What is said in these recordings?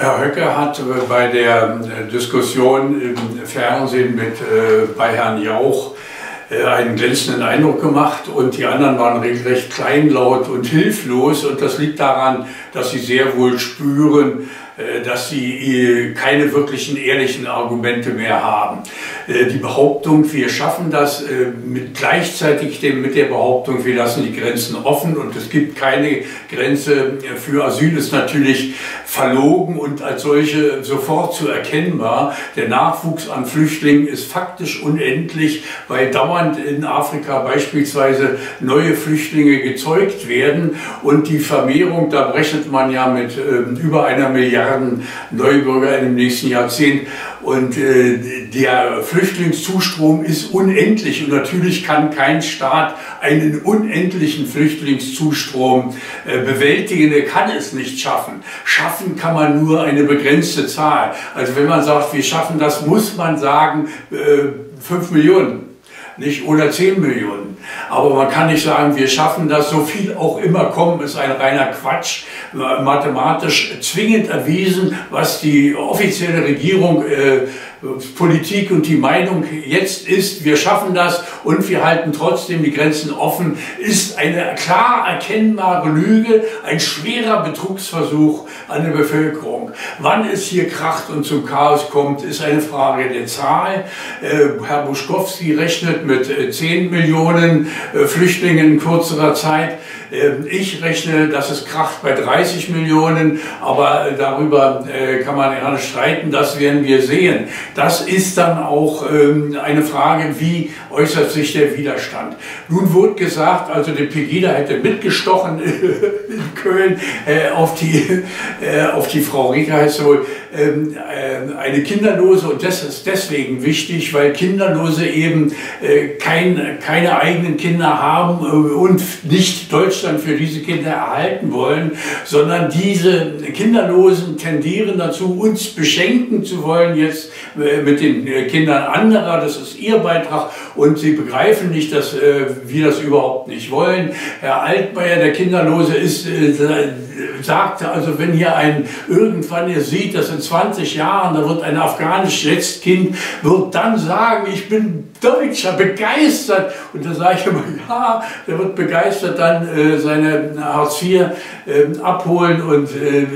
Herr Höcke hat bei der Diskussion im Fernsehen mit, äh, bei Herrn Jauch äh, einen glänzenden Eindruck gemacht und die anderen waren recht kleinlaut und hilflos und das liegt daran, dass sie sehr wohl spüren, äh, dass sie äh, keine wirklichen ehrlichen Argumente mehr haben. Äh, die Behauptung, wir schaffen das mit gleichzeitig dem, mit der Behauptung, wir lassen die Grenzen offen und es gibt keine Grenze für Asyl, ist natürlich verlogen und als solche sofort zu erkennbar. Der Nachwuchs an Flüchtlingen ist faktisch unendlich, weil dauernd in Afrika beispielsweise neue Flüchtlinge gezeugt werden und die Vermehrung, da rechnet man ja mit über einer Milliarde Milliarden Neubürger im nächsten Jahrzehnt. Und äh, der Flüchtlingszustrom ist unendlich. Und natürlich kann kein Staat einen unendlichen Flüchtlingszustrom äh, bewältigen. Er kann es nicht schaffen. Schaffen kann man nur eine begrenzte Zahl. Also wenn man sagt, wir schaffen das, muss man sagen, äh, 5 Millionen nicht oder 10 Millionen. Aber man kann nicht sagen, wir schaffen das, so viel auch immer kommen, ist ein reiner Quatsch, mathematisch zwingend erwiesen, was die offizielle Regierung äh, Politik und die Meinung jetzt ist, wir schaffen das und wir halten trotzdem die Grenzen offen, ist eine klar erkennbare Lüge, ein schwerer Betrugsversuch an der Bevölkerung. Wann es hier kracht und zum Chaos kommt, ist eine Frage der Zahl. Äh, Herr Buschkowski rechnet mit 10 äh, Millionen äh, Flüchtlingen in kürzerer Zeit. Ich rechne, dass es kracht bei 30 Millionen, aber darüber kann man gerade streiten, das werden wir sehen. Das ist dann auch ähm, eine Frage, wie äußert sich der Widerstand. Nun wurde gesagt, also der Pegida hätte mitgestochen in Köln äh, auf, die, äh, auf die Frau Rieger heißt wohl, ähm, eine Kinderlose und das ist deswegen wichtig, weil Kinderlose eben kein, keine eigenen Kinder haben und nicht Deutsch Deutschland für diese Kinder erhalten wollen, sondern diese Kinderlosen tendieren dazu, uns beschenken zu wollen jetzt äh, mit den äh, Kindern anderer. Das ist ihr Beitrag und sie begreifen nicht, dass äh, wir das überhaupt nicht wollen. Herr Altmaier, der Kinderlose, ist, sagte, also wenn hier ein irgendwann ihr sieht, dass in 20 Jahren, da wird ein afghanisches Kind, wird dann sagen, ich bin Deutscher, begeistert. Und da sage ich immer, ja, der wird begeistert dann äh, seine Hartz IV äh, abholen und äh,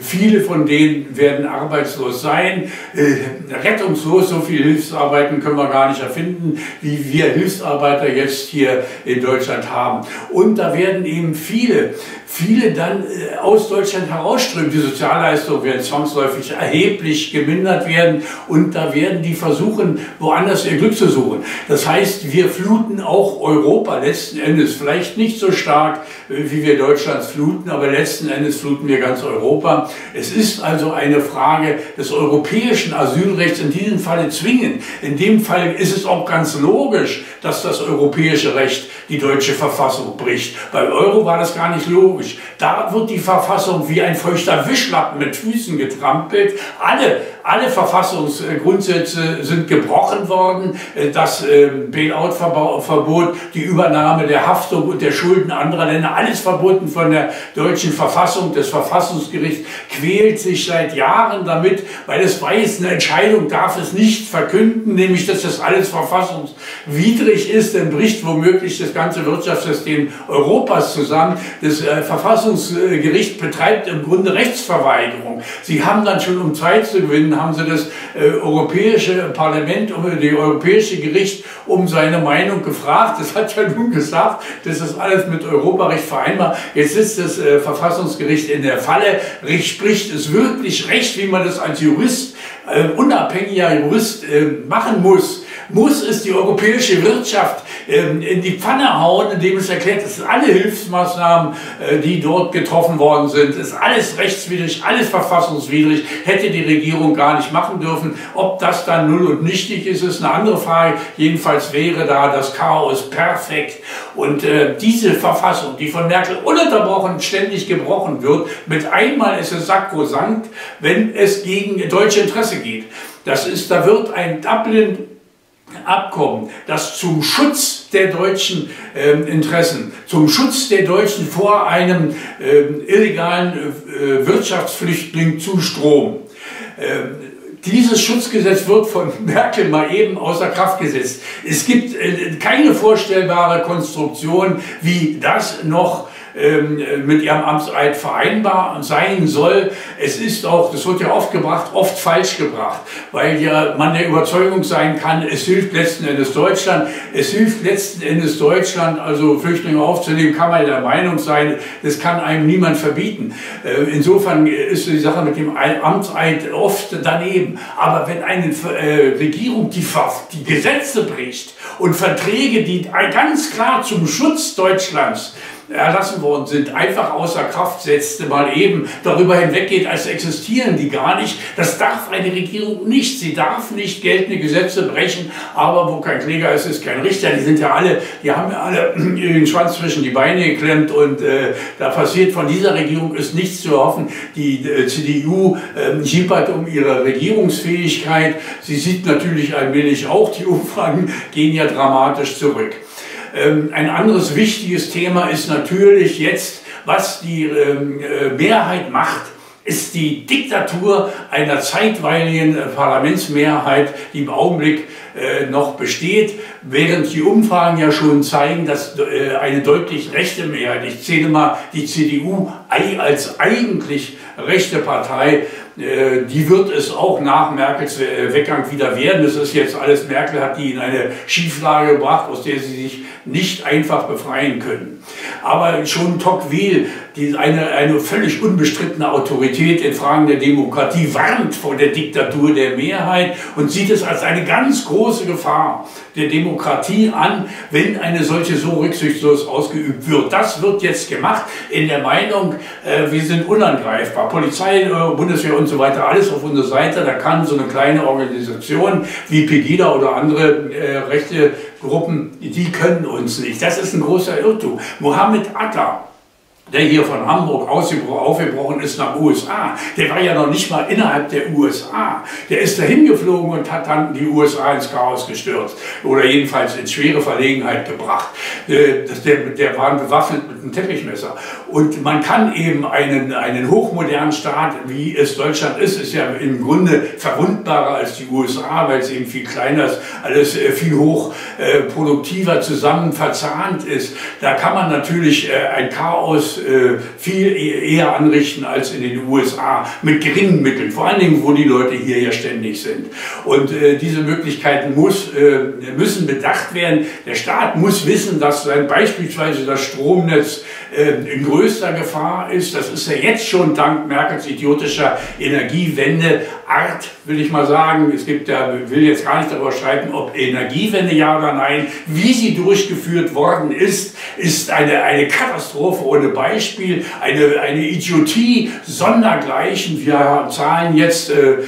Viele von denen werden arbeitslos sein, äh, rettungslos. So viel Hilfsarbeiten können wir gar nicht erfinden, wie wir Hilfsarbeiter jetzt hier in Deutschland haben. Und da werden eben viele, viele dann äh, aus Deutschland herausströmen. Die Sozialleistungen werden zwangsläufig erheblich gemindert werden und da werden die versuchen, woanders ihr Glück zu suchen. Das heißt, wir fluten auch Europa letzten Endes, vielleicht nicht so stark, äh, wie wir Deutschland fluten, aber letzten Endes fluten wir ganz Europa. Es ist also eine Frage des europäischen Asylrechts in diesem Falle zwingend. In dem Fall ist es auch ganz logisch, dass das europäische Recht die deutsche Verfassung bricht. Beim Euro war das gar nicht logisch. Da wird die Verfassung wie ein feuchter Wischlappen mit Füßen getrampelt. Alle, alle Verfassungsgrundsätze sind gebrochen worden. Das ähm, Bailout-Verbot, die Übernahme der Haftung und der Schulden anderer Länder, alles verboten von der deutschen Verfassung. Das Verfassungsgericht quält sich seit Jahren damit, weil es weiß, eine Entscheidung darf es nicht verkünden, nämlich dass das alles verfassungswidrig ist, dann bricht womöglich das ganze Wirtschaftssystem Europas zusammen. Das äh, Verfassungsgericht betreibt im Grunde Rechtsverweigerung. Sie haben dann schon, um Zeit zu gewinnen, haben sie das äh, Europäische Parlament, um, die Europäische Gericht um seine Meinung gefragt. Das hat ja nun gesagt, das ist alles mit Europarecht vereinbar. Jetzt sitzt das äh, Verfassungsgericht in der Falle, spricht es wirklich recht, wie man das als Jurist, äh, unabhängiger Jurist äh, machen muss muss es die europäische Wirtschaft in die Pfanne hauen, indem es erklärt, dass alle Hilfsmaßnahmen, äh, die dort getroffen worden sind, ist alles rechtswidrig, alles verfassungswidrig, hätte die Regierung gar nicht machen dürfen. Ob das dann null und nichtig ist, ist eine andere Frage. Jedenfalls wäre da das Chaos perfekt. Und äh, diese Verfassung, die von Merkel ununterbrochen ständig gebrochen wird, mit einmal ist es sakrosankt, wenn es gegen deutsche Interesse geht. Das ist, da wird ein Dublin Abkommen, das zum Schutz der deutschen äh, Interessen, zum Schutz der Deutschen vor einem äh, illegalen äh, Wirtschaftsflüchtling zu Strom. Ähm, dieses Schutzgesetz wird von Merkel mal eben außer Kraft gesetzt. Es gibt äh, keine vorstellbare Konstruktion, wie das noch ähm, mit ihrem Amtseid vereinbar sein soll. Es ist auch, das wird ja oft gebracht, oft falsch gebracht, weil ja man der Überzeugung sein kann, es hilft letzten Endes Deutschland, es hilft letzten Endes Deutschland, also Flüchtlinge aufzunehmen, kann man der Meinung sein, das kann einem niemand verbieten. Äh, insofern ist die Sache mit dem Amtseid oft daneben. Aber wenn eine äh, Regierung die, die Gesetze bricht und Verträge, die ganz klar zum Schutz Deutschlands erlassen worden sind, einfach außer Kraft setzte, mal eben darüber hinweggeht, als existieren die gar nicht. Das darf eine Regierung nicht. Sie darf nicht geltende Gesetze brechen, aber wo kein Kläger ist, ist kein Richter. Die sind ja alle, die haben ja alle den Schwanz zwischen die Beine geklemmt und äh, da passiert von dieser Regierung ist nichts zu hoffen. Die äh, CDU äh, schiepert um ihre Regierungsfähigkeit. Sie sieht natürlich allmählich auch, die Umfragen gehen ja dramatisch zurück. Ähm, ein anderes wichtiges Thema ist natürlich jetzt, was die ähm, äh, Mehrheit macht, ist die Diktatur einer zeitweiligen äh, Parlamentsmehrheit, die im Augenblick äh, noch besteht, während die Umfragen ja schon zeigen, dass eine deutlich rechte Mehrheit, ich zähle mal die CDU als eigentlich rechte Partei, die wird es auch nach Merkels äh, Weggang wieder werden. Das ist jetzt alles, Merkel hat die in eine Schieflage gebracht, aus der sie sich nicht einfach befreien können. Aber schon Tocqueville, die eine, eine völlig unbestrittene Autorität in Fragen der Demokratie, warnt vor der Diktatur der Mehrheit und sieht es als eine ganz große Gefahr der Demokratie an, wenn eine solche so rücksichtslos ausgeübt wird. Das wird jetzt gemacht in der Meinung, äh, wir sind unangreifbar. Polizei, äh, Bundeswehr und so weiter, alles auf unserer Seite. Da kann so eine kleine Organisation wie Pegida oder andere äh, rechte Gruppen, die können uns nicht. Das ist ein großer Irrtum. Mohammed Atta, der hier von Hamburg aufgebrochen ist nach USA, der war ja noch nicht mal innerhalb der USA. Der ist dahin geflogen und hat dann die USA ins Chaos gestürzt oder jedenfalls in schwere Verlegenheit gebracht. Äh, der, der war bewaffnet mit einem Teppichmesser. Und man kann eben einen, einen hochmodernen Staat, wie es Deutschland ist, ist ja im Grunde verwundbarer als die USA, weil es eben viel kleiner ist, alles äh, viel hochproduktiver zusammen verzahnt ist. Da kann man natürlich äh, ein Chaos äh, viel e-, eher anrichten als in den USA mit geringen Mitteln, vor allen Dingen, wo die Leute hier ja ständig sind. Und äh, diese Möglichkeiten muss, äh, müssen bedacht werden. Der Staat muss wissen, dass sein, beispielsweise das Stromnetz äh, in größter Gefahr ist. Das ist ja jetzt schon dank Merkels idiotischer Energiewende Art, will ich mal sagen. Es gibt ja, will jetzt gar nicht darüber schreiben, ob Energiewende ja oder nein. Wie sie durchgeführt worden ist, ist eine, eine Katastrophe ohne Beispiel, eine, eine Idiotie sondergleichen. Wir zahlen jetzt äh,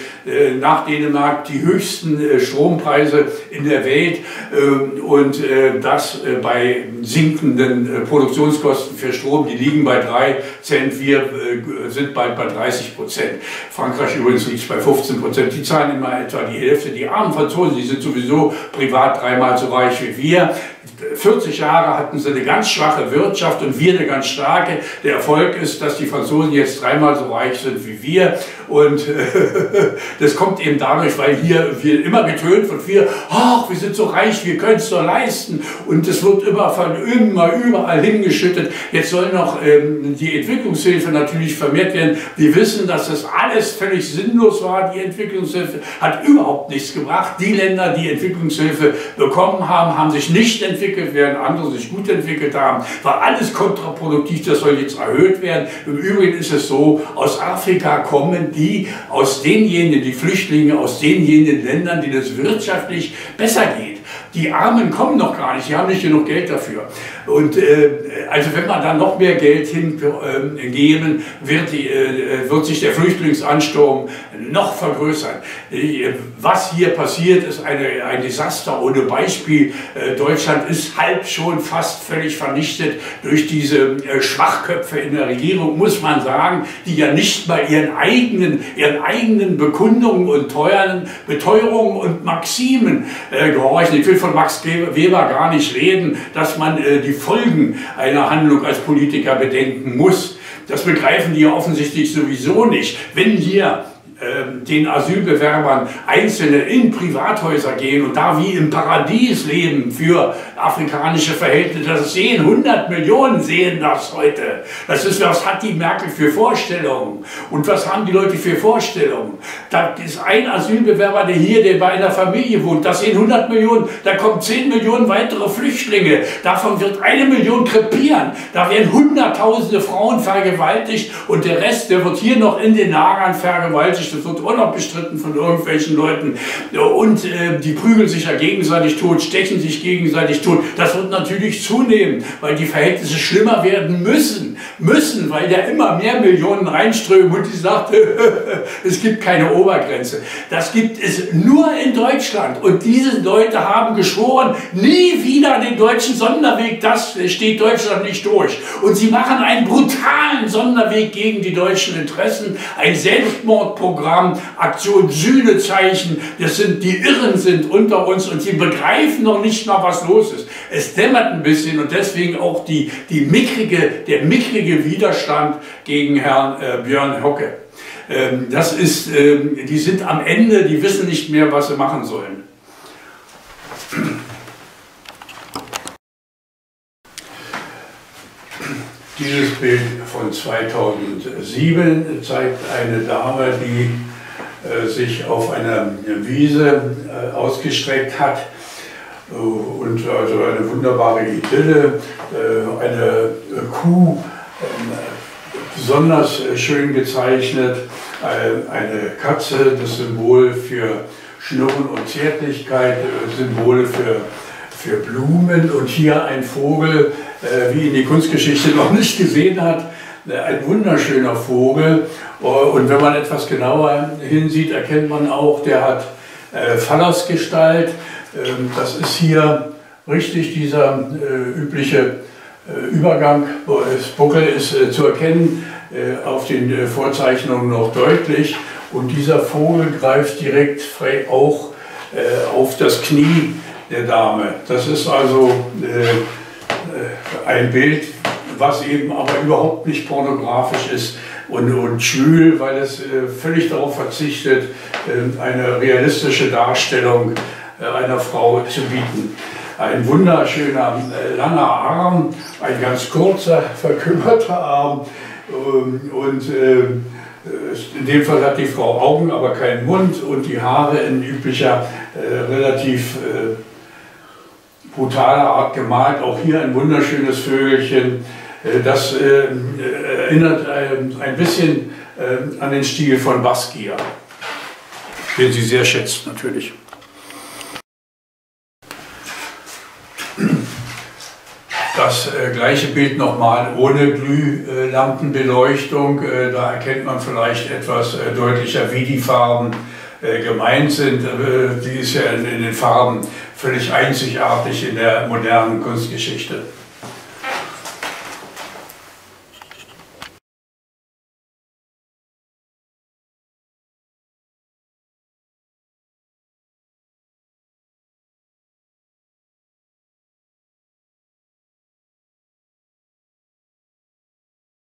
nach Dänemark die höchsten äh, Strompreise in der Welt äh, und äh, das äh, bei sinkenden Produktionskosten für Strom. Die liegen bei 3 Cent, wir sind bald bei 30 Prozent. Frankreich übrigens liegt bei 15 Prozent. Die zahlen immer etwa die Hälfte. Die armen Franzosen, die sind sowieso privat dreimal so reich wie wir. 40 Jahre hatten sie eine ganz schwache Wirtschaft und wir eine ganz starke. Der Erfolg ist, dass die Franzosen jetzt dreimal so reich sind wie wir. Und das kommt eben dadurch, weil hier wir immer getönt wird, wir, ach, wir sind so reich, wir können es doch leisten. Und es wird immer von immer überall hingeschüttet. Jetzt soll noch ähm, die Entwicklungshilfe natürlich vermehrt werden. Wir wissen, dass das alles völlig sinnlos war. Die Entwicklungshilfe hat überhaupt nichts gebracht. Die Länder, die Entwicklungshilfe bekommen haben, haben sich nicht entwickelt, während andere sich gut entwickelt haben. War alles kontraproduktiv, das soll jetzt erhöht werden. Im Übrigen ist es so, aus Afrika kommen die, aus denjenigen, die Flüchtlinge, aus denjenigen Ländern, denen es wirtschaftlich besser geht. Die Armen kommen noch gar nicht, die haben nicht genug Geld dafür. Und äh, also wenn man da noch mehr Geld hingeben, äh, wird, äh, wird sich der Flüchtlingsansturm noch vergrößern. Äh, was hier passiert, ist eine, ein Desaster ohne Beispiel. Äh, Deutschland ist halb schon fast völlig vernichtet durch diese äh, Schwachköpfe in der Regierung, muss man sagen, die ja nicht mal ihren eigenen, ihren eigenen Bekundungen und teuren Beteuerungen und Maximen gehorchen. Ich will von Max Weber gar nicht reden, dass man die Folgen einer Handlung als Politiker bedenken muss. Das begreifen die ja offensichtlich sowieso nicht. Wenn hier den Asylbewerbern Einzelne in Privathäuser gehen und da wie im Paradies leben für afrikanische Verhältnisse. Das sehen 100 Millionen sehen das heute. Das ist, was hat die Merkel für Vorstellungen? Und was haben die Leute für Vorstellungen? Da ist ein Asylbewerber, der hier, der bei einer Familie wohnt, das sehen 100 Millionen, da kommen 10 Millionen weitere Flüchtlinge. Davon wird eine Million krepieren. Da werden hunderttausende Frauen vergewaltigt und der Rest, der wird hier noch in den Lagern vergewaltigt das wird auch noch bestritten von irgendwelchen Leuten. Und äh, die prügeln sich ja gegenseitig tot, stechen sich gegenseitig tot. Das wird natürlich zunehmen, weil die Verhältnisse schlimmer werden müssen. Müssen, weil ja immer mehr Millionen reinströmen und die sagt, es gibt keine Obergrenze. Das gibt es nur in Deutschland. Und diese Leute haben geschworen, nie wieder den deutschen Sonderweg, das steht Deutschland nicht durch. Und sie machen einen brutalen Sonderweg gegen die deutschen Interessen, ein Selbstmordprogramm Programm Aktion Sühnezeichen, das sind die Irren sind unter uns und sie begreifen noch nicht mal, was los ist. Es dämmert ein bisschen und deswegen auch die, die mickrige, der mickrige Widerstand gegen Herrn äh, Björn Hocke. Ähm, das ist, ähm, die sind am Ende, die wissen nicht mehr, was sie machen sollen. Dieses Bild von 2007 zeigt eine Dame, die äh, sich auf einer Wiese äh, ausgestreckt hat äh, und also eine wunderbare Idylle, eine Kuh besonders schön gezeichnet, eine Katze, das Symbol für Schnurren und Zärtlichkeit, Symbole für für Blumen und hier ein Vogel, wie ihn die Kunstgeschichte noch nicht gesehen hat. Äh, ein wunderschöner Vogel. Äh, und wenn man etwas genauer hinsieht, erkennt man auch, der hat äh, Fallersgestalt. Ähm, das ist hier richtig dieser äh, übliche äh, Übergang. Das Buckel ist zu erkennen, auf den Vorzeichnungen noch deutlich. Und dieser Vogel greift direkt frei auch auf das Knie der Dame. Das ist also äh, äh, ein Bild, was eben aber überhaupt nicht pornografisch ist und, und schwül, weil es äh, völlig darauf verzichtet, äh, eine realistische Darstellung äh, einer Frau zu bieten. Ein wunderschöner äh, langer Arm, ein ganz kurzer, verkümmerter Arm ähm, und in dem Fall hat die Frau Augen, aber keinen Mund und die Haare in üblicher, relativ brutaler Art gemalt. Auch hier ein wunderschönes Vögelchen. Äh, das äh, erinnert ein bisschen äh, an den Stil von Basquiat, den sie sehr schätzt natürlich. Das gleiche Bild nochmal ohne Glühlampenbeleuchtung. da erkennt man vielleicht etwas deutlicher, wie die Farben gemeint sind. die ist ja in den Farben völlig einzigartig in der modernen Kunstgeschichte.